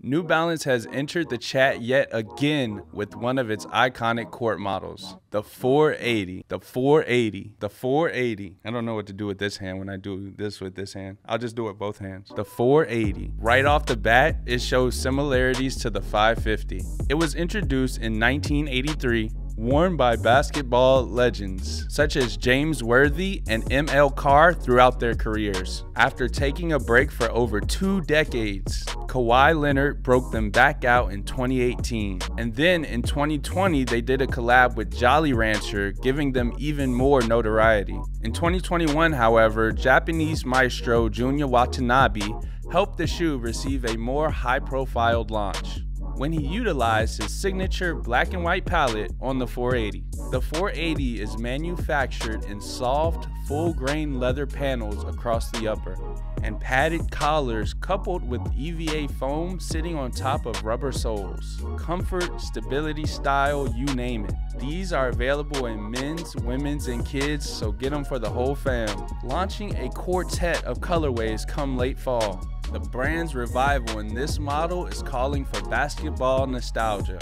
New Balance has entered the chat yet again with one of its iconic court models, the 480. The 480. The 480. I don't know what to do with this hand when I do this with this hand. I'll just do it both hands. The 480. Right off the bat, it shows similarities to the 550. It was introduced in 1983 worn by basketball legends such as James Worthy and ML Carr throughout their careers. After taking a break for over two decades, Kawhi Leonard broke them back out in 2018. And then in 2020, they did a collab with Jolly Rancher, giving them even more notoriety. In 2021, however, Japanese maestro Junya Watanabe helped the shoe receive a more high profile launch when he utilized his signature black and white palette on the 480. The 480 is manufactured in soft, full grain leather panels across the upper, and padded collars coupled with EVA foam sitting on top of rubber soles. Comfort, stability, style, you name it. These are available in men's, women's, and kids, so get them for the whole fam. Launching a quartet of colorways come late fall. The brand's revival in this model is calling for basketball nostalgia.